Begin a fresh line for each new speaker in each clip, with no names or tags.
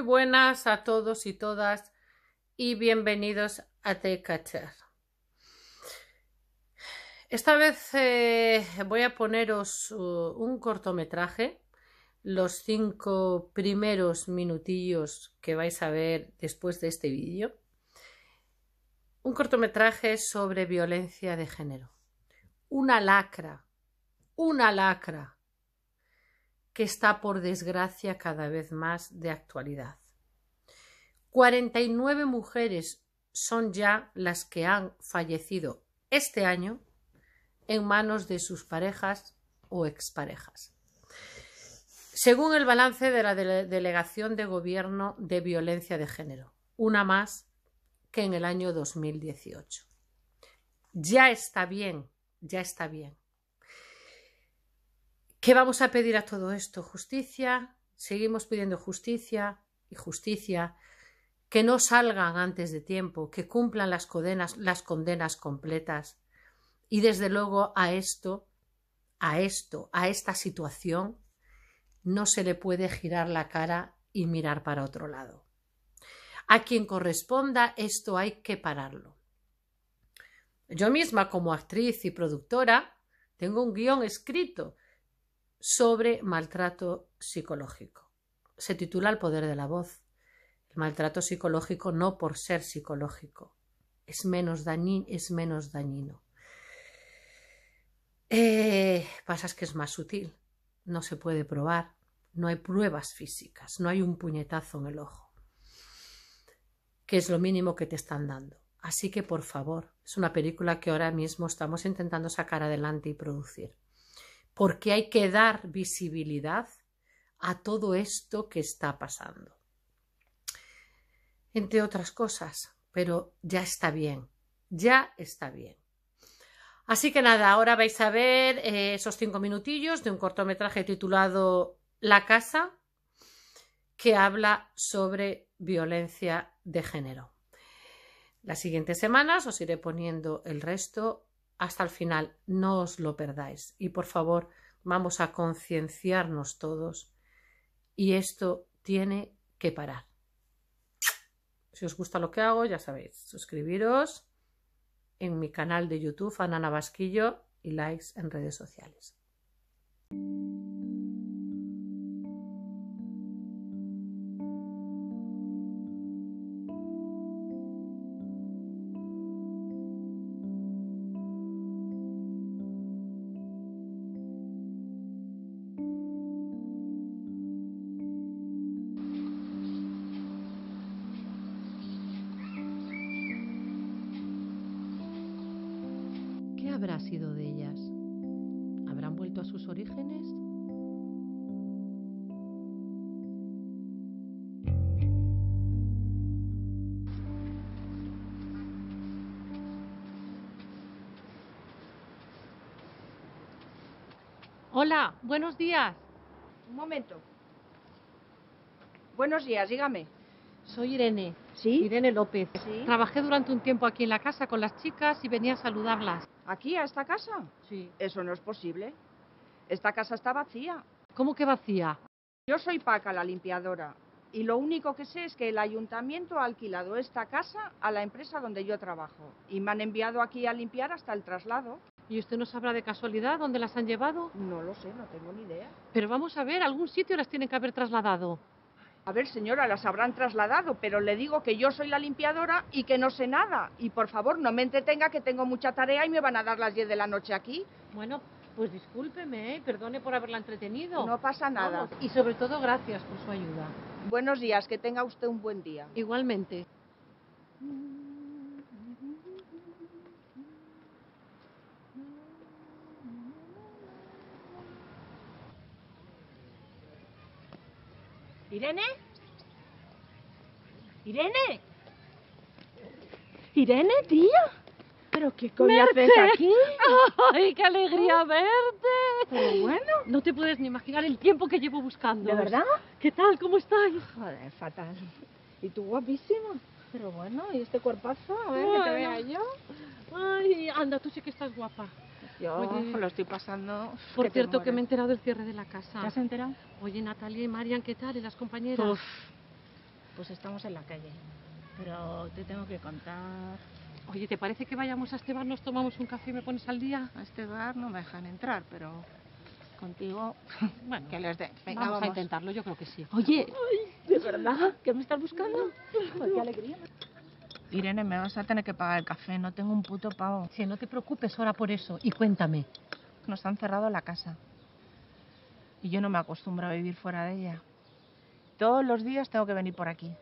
buenas a todos y todas y bienvenidos a Take Catcher. Esta vez eh, voy a poneros uh, un cortometraje, los cinco primeros minutillos que vais a ver después de este vídeo. Un cortometraje sobre violencia de género. Una lacra, una lacra que está por desgracia cada vez más de actualidad. 49 mujeres son ya las que han fallecido este año en manos de sus parejas o exparejas. Según el balance de la Delegación de Gobierno de Violencia de Género, una más que en el año 2018. Ya está bien, ya está bien. ¿Qué vamos a pedir a todo esto? Justicia. Seguimos pidiendo justicia y justicia. Que no salgan antes de tiempo, que cumplan las condenas, completas. Y desde luego a esto, a esto, a esta situación, no se le puede girar la cara y mirar para otro lado. A quien corresponda, esto hay que pararlo. Yo misma, como actriz y productora, tengo un guion escrito sobre maltrato psicológico. Se titula El poder de la voz. El maltrato psicológico no por ser psicológico. Es menos, dañino. Es menos dañino. Eh, pasa que es más sutil. No se puede probar. No hay pruebas físicas. No hay un puñetazo en el ojo. Que es lo mínimo que te están dando. Así que, por favor, es una película que ahora mismo estamos intentando sacar adelante y producir porque hay que dar visibilidad a todo esto que está pasando. Entre otras cosas, pero ya está bien, ya está bien. Así que nada, ahora vais a ver eh, esos cinco minutillos de un cortometraje titulado La casa, que habla sobre violencia de género. Las siguientes semanas os iré poniendo el resto hasta el final. No os lo perdáis. Y por favor, vamos a concienciarnos todos. Y esto tiene que parar. Si os gusta lo que hago, ya sabéis, suscribiros en mi canal de YouTube, Anana Vasquillo, y likes en redes sociales. Habrá sido de ellas? ¿Habrán vuelto a sus orígenes? Hola, buenos días.
Un momento. Buenos días, dígame.
Soy Irene.
¿Sí?
Irene López.
¿Sí?
Trabajé durante un tiempo aquí en la casa con las chicas y venía a saludarlas.
¿Aquí, a esta casa?
Sí.
Eso no es posible. Esta casa está vacía.
¿Cómo que vacía?
Yo soy Paca, la limpiadora. Y lo único que sé es que el ayuntamiento ha alquilado esta casa a la empresa donde yo trabajo. Y me han enviado aquí a limpiar hasta el traslado.
¿Y usted no sabrá de casualidad dónde las han llevado?
No lo sé, no tengo ni idea.
Pero vamos a ver, algún sitio las tienen que haber trasladado.
A ver, señora, las habrán trasladado, pero le digo que yo soy la limpiadora y que no sé nada. Y por favor, no me entretenga que tengo mucha tarea y me van a dar las 10 de la noche aquí.
Bueno, pues discúlpeme, ¿eh? perdone por haberla entretenido.
No pasa nada.
Vamos, y sobre todo, gracias por su ayuda.
Buenos días, que tenga usted un buen día.
Igualmente.
¿Irene? ¿Irene? ¿Irene, tía? ¿Pero qué coño haces aquí?
¡Ay, qué alegría verte!
Pero bueno.
No te puedes ni imaginar el tiempo que llevo buscando.
¿De verdad?
¿Qué tal? ¿Cómo estáis?
Joder, fatal. Y tú guapísima. Pero bueno, ¿y este cuerpazo? A ver, que te vea yo.
Ay, anda, tú sí que estás guapa.
Yo
Oye.
lo estoy pasando.
Por cierto, que me he enterado del cierre de la casa.
¿Te has enterado?
Oye, Natalia y Marian, ¿qué tal? ¿Y las compañeras?
Uf,
Pues estamos en la calle. Pero te tengo que contar.
Oye, ¿te parece que vayamos a este bar, nos tomamos un café y me pones al día?
A este bar no me dejan entrar, pero contigo,
Bueno,
que les dé. Venga,
vamos,
vamos.
a intentarlo, yo creo que sí.
Oye, ¿de verdad? ¿Que me estás buscando? ¡Qué alegría! Irene, me vas a tener que pagar el café, no tengo un puto pavo.
Sí, no te preocupes ahora por eso. Y cuéntame.
Nos han cerrado la casa. Y yo no me acostumbro a vivir fuera de ella. Todos los días tengo que venir por aquí.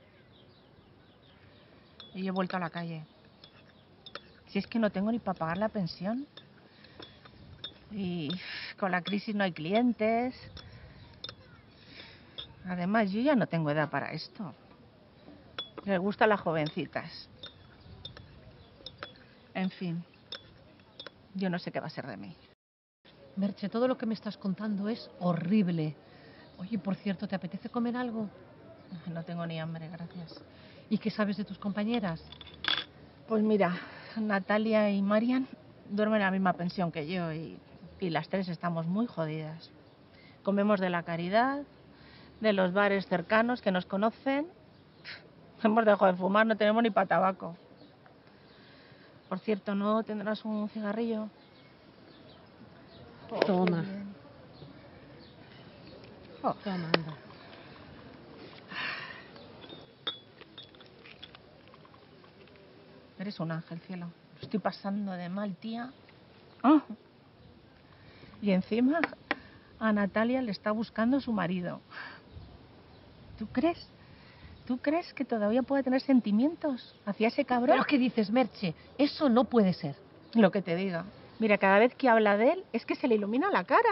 Y yo he vuelto a la calle. Si es que no tengo ni para pagar la pensión. Y con la crisis no hay clientes. Además, yo ya no tengo edad para esto. Les gustan las jovencitas. En fin, yo no sé qué va a ser de mí.
Merche, todo lo que me estás contando es horrible. Oye, por cierto, ¿te apetece comer algo?
No tengo ni hambre, gracias.
¿Y qué sabes de tus compañeras?
Pues mira, Natalia y Marian duermen en la misma pensión que yo y, y las tres estamos muy jodidas. Comemos de la caridad, de los bares cercanos que nos conocen. Hemos dejado de fumar, no tenemos ni para tabaco. Por cierto, ¿no tendrás un cigarrillo? Oh,
Toma.
Oh,
Toma, anda.
Eres un ángel, cielo. Lo estoy pasando de mal, tía. Ah. Y encima a Natalia le está buscando su marido. ¿Tú crees? ¿Tú crees que todavía puede tener sentimientos hacia ese cabrón?
¿Pero qué dices, Merche? Eso no puede ser.
Lo que te diga. Mira, cada vez que habla de él es que se le ilumina la cara.